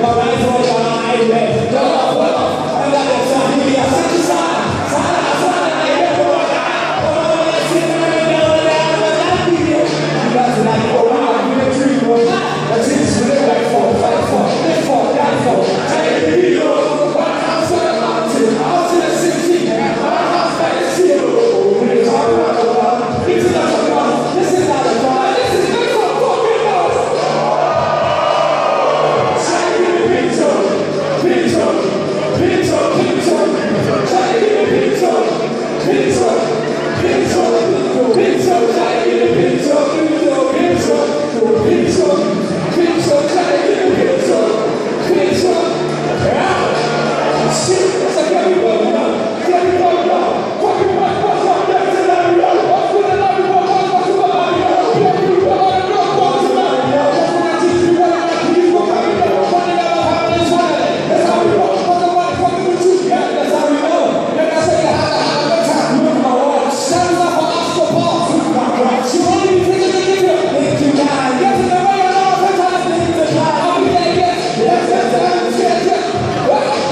Parabéns.